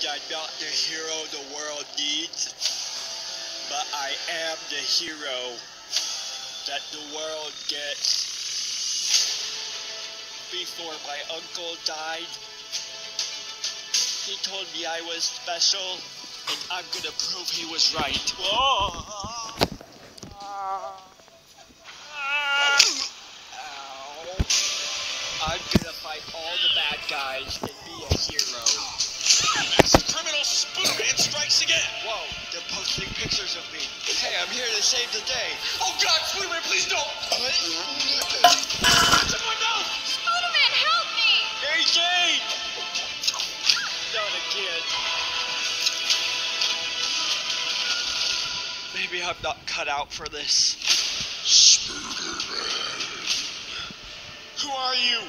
I'm not the hero the world needs, but I am the hero that the world gets. Before my uncle died, he told me I was special, and I'm gonna prove he was right. Whoa! I'm gonna fight all the bad guys Spooderman again. Whoa, they're posting pictures of me. Hey, I'm here to save the day. Oh God, Spooderman, please don't. What? Someone no. Spooderman, help me! Mary Jane! Not again. Maybe I'm not cut out for this. Who are you?